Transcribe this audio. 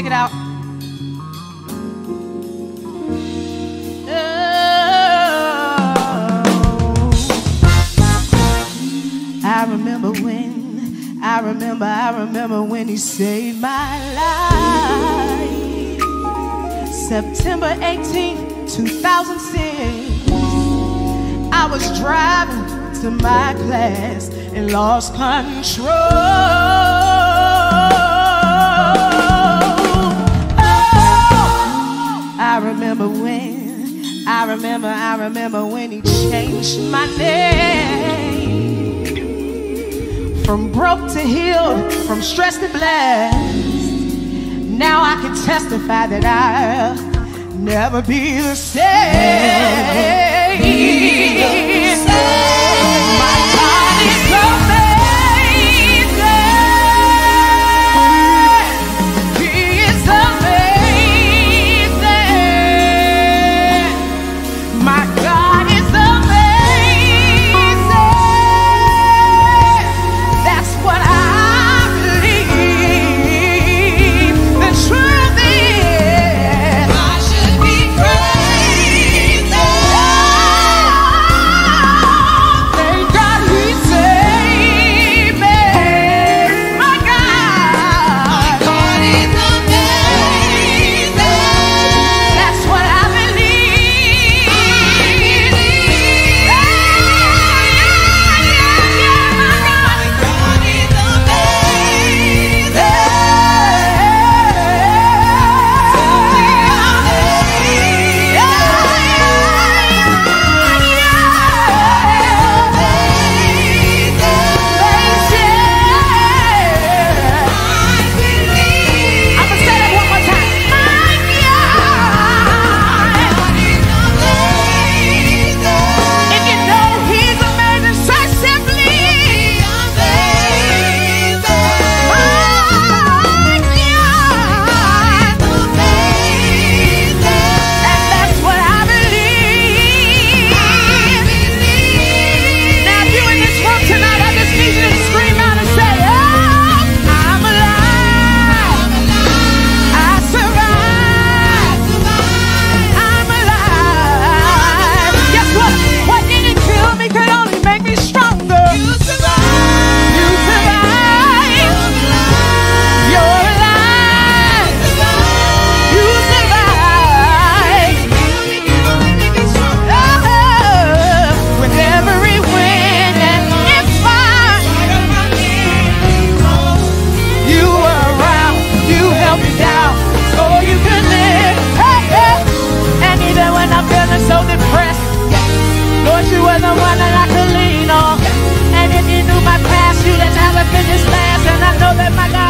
take it out. Oh. I remember when, I remember, I remember when he saved my life. September 18, 2006. I was driving to my class and lost control. I remember, I remember when he changed my name. From broke to healed, from stressed to blessed. Now I can testify that I'll never be the same. the finish last, and I know that my God.